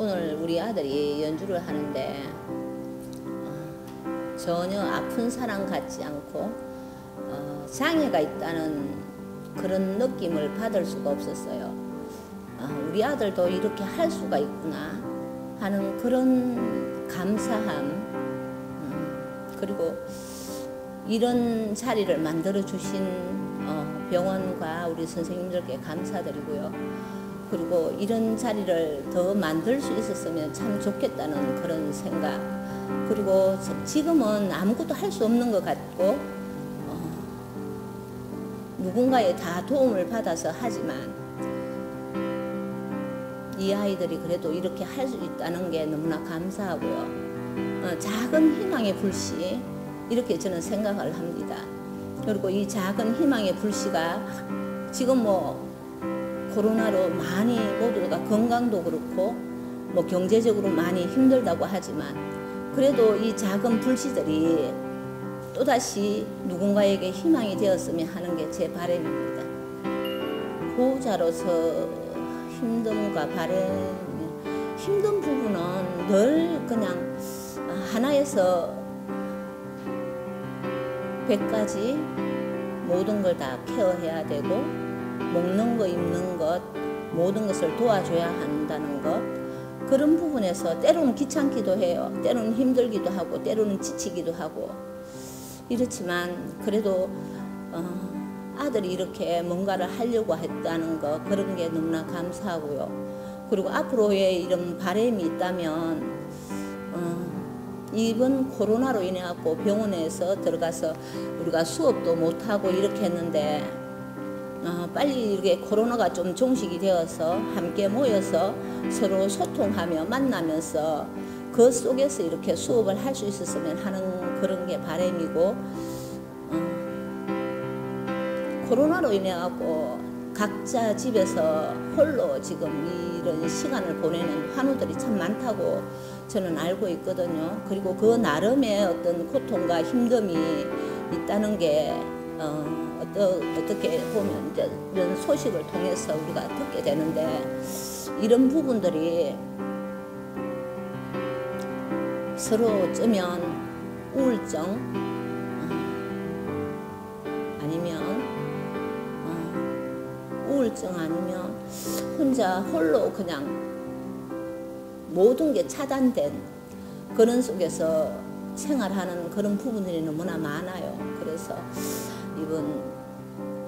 오늘 우리 아들이 연주를 하는데 어, 전혀 아픈 사람 같지 않고 어, 장애가 있다는 그런 느낌을 받을 수가 없었어요. 아, 우리 아들도 이렇게 할 수가 있구나 하는 그런 감사함 음, 그리고 이런 자리를 만들어 주신 어, 병원과 우리 선생님들께 감사드리고요. 그리고 이런 자리를 더 만들 수 있었으면 참 좋겠다는 그런 생각. 그리고 지금은 아무것도 할 수 없는 것 같고 어, 누군가의 다 도움을 받아서 하지만 이 아이들이 그래도 이렇게 할 수 있다는 게 너무나 감사하고요. 어, 작은 희망의 불씨 이렇게 저는 생각을 합니다. 그리고 이 작은 희망의 불씨가 지금 뭐 코로나로 많이 모두가 건강도 그렇고 뭐 경제적으로 많이 힘들다고 하지만 그래도 이 작은 불씨들이 또다시 누군가에게 희망이 되었으면 하는 게 제 바람입니다. 보호자로서 힘듦과 바람, 힘든 부분은 늘 그냥 하나에서 백까지 모든 걸 다 케어해야 되고 먹는 거 입는 것 모든 것을 도와줘야 한다는 것. 그런 부분에서 때로는 귀찮기도 해요. 때로는 힘들기도 하고 때로는 지치기도 하고. 이렇지만 그래도 어, 아들이 이렇게 뭔가를 하려고 했다는 거 그런 게 너무나 감사하고요. 그리고 앞으로의 이런 바람이 있다면 어, 이번 코로나로 인해 갖고 병원에서 들어가서 우리가 수업도 못 하고 이렇게 했는데 어, 빨리 이렇게 코로나가 좀 종식이 되어서 함께 모여서 서로 소통하며 만나면서 그 속에서 이렇게 수업을 할 수 있었으면 하는 그런 게 바람이고 어, 코로나로 인해 갖고 각자 집에서 홀로 지금 이런 시간을 보내는 환우들이 참 많다고 저는 알고 있거든요. 그리고 그 나름의 어떤 고통과 힘듦이 있다는 게 어, 어떠, 어떻게 보면 이제 이런 소식을 통해서 우리가 듣게 되는데 이런 부분들이 서로 쩌면 우울증 어, 아니면 어, 우울증 아니면 혼자 홀로 그냥 모든 게 차단된 그런 속에서 생활하는 그런 부분들이 너무나 많아요. 그래서 이번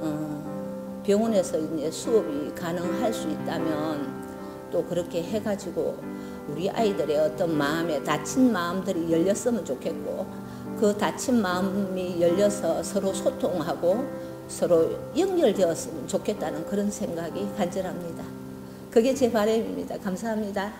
어, 병원에서 이제 수업이 가능할 수 있다면 또 그렇게 해가지고 우리 아이들의 어떤 마음에 다친 마음들이 열렸으면 좋겠고 그 다친 마음이 열려서 서로 소통하고 서로 연결되었으면 좋겠다는 그런 생각이 간절합니다. 그게 제 바람입니다. 감사합니다.